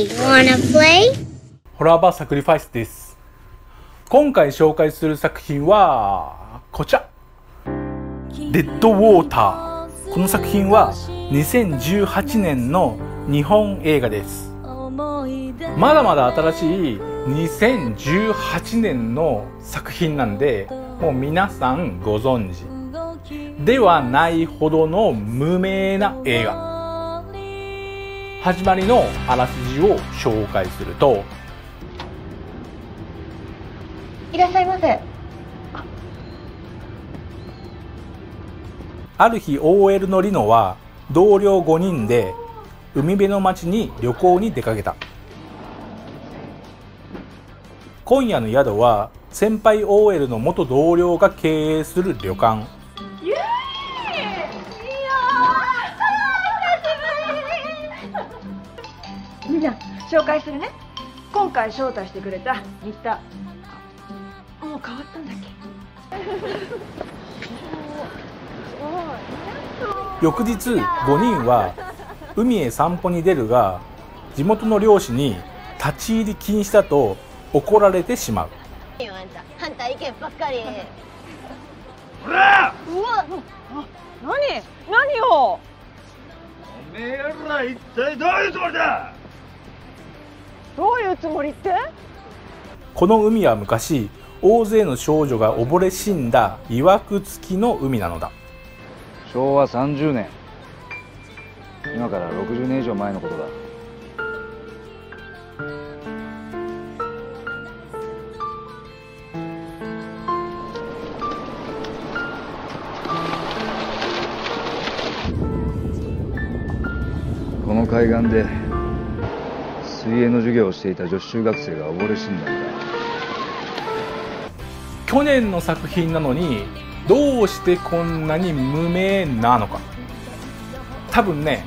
Hey, wanna play? ホラーバーサクリファイスです。今回紹介する作品は、こちら。デッドウォーター。この作品は2018年の日本映画です。まだまだ新しい2018年の作品なんで、もう皆さんご存知ではないほどの無名な映画。始まりのあらすじを紹介すると、いらっしゃいませ。ある日 OL のリノは同僚5人で海辺の町に旅行に出かけた。今夜の宿は先輩 OL の元同僚が経営する旅館ー。みんな紹介するね。今回招待してくれた新田。もう変わったんだっけ？翌日5人は海へ散歩に出るが地元の漁師に立ち入り禁止だと怒られてしまうよあんた反対意見ばっかりうわ。何？何を？おめえら一体どういうつもりだ？どういうつもりって？この海は昔大勢の少女が溺れ死んだ曰く付きの海なのだ。昭和30年。今から60年以上前のことだ。この海岸で水泳の授業をしていた女子中学生が溺れ死んだんだ。去年の作品なのにどうしてこんなに無名なのか。多分ね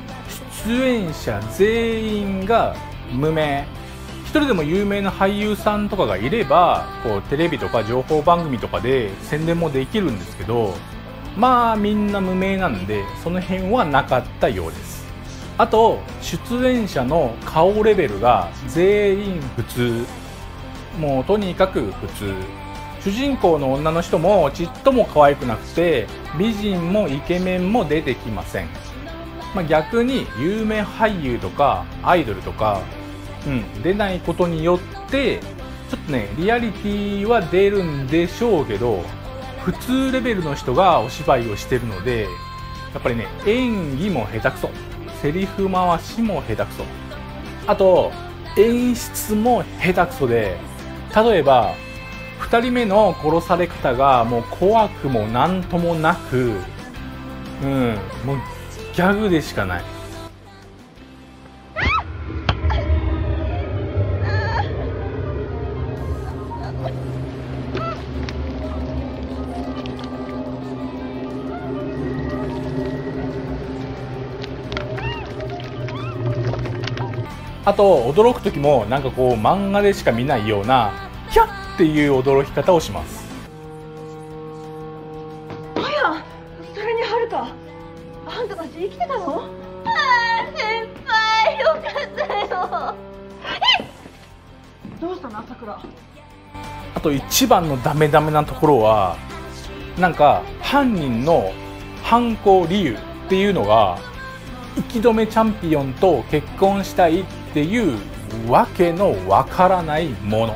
出演者全員が無名。一人でも有名な俳優さんとかがいればこうテレビとか情報番組とかで宣伝もできるんですけどまあみんな無名なんでその辺はなかったようです。あと出演者の顔レベルが全員普通。もうとにかく普通。主人公の女の人もちっとも可愛くなくて美人もイケメンも出てきません、まあ、逆に有名俳優とかアイドルとか、うん、出ないことによってちょっとねリアリティは出るんでしょうけど普通レベルの人がお芝居をしてるのでやっぱりね演技も下手くそ。セリフ回しも下手くそ。あと演出も下手くそで例えば2人目の殺され方がもう怖くもなんともなくうんもうギャグでしかない。あと驚く時もなんかこう漫画でしか見ないようなヒャッっていう驚き方をしますあや、それにはるか。あんたたち生きてたの？あー先輩よかったよどうしたの朝倉？あと一番のダメダメなところはなんか犯人の犯行理由っていうのが息止めチャンピオンと結婚したいっていうわけのわからないもの。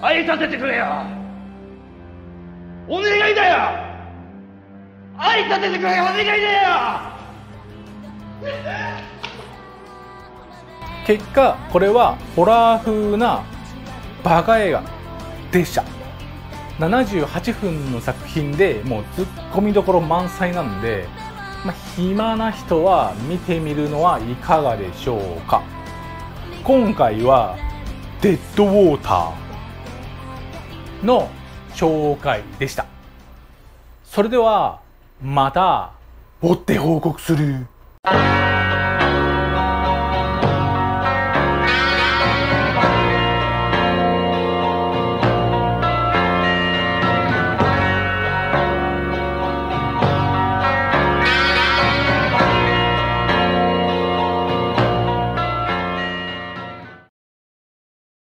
愛させてくれよ。お願いだよ。愛させてくれお願いだよ。結果これはホラー風なバカ映画でした。78分の作品でもうツッコミどころ満載なんで、まあ、暇な人は見てみるのはいかがでしょうか。今回はデッドウォーターの紹介でした。それではまた追って報告する。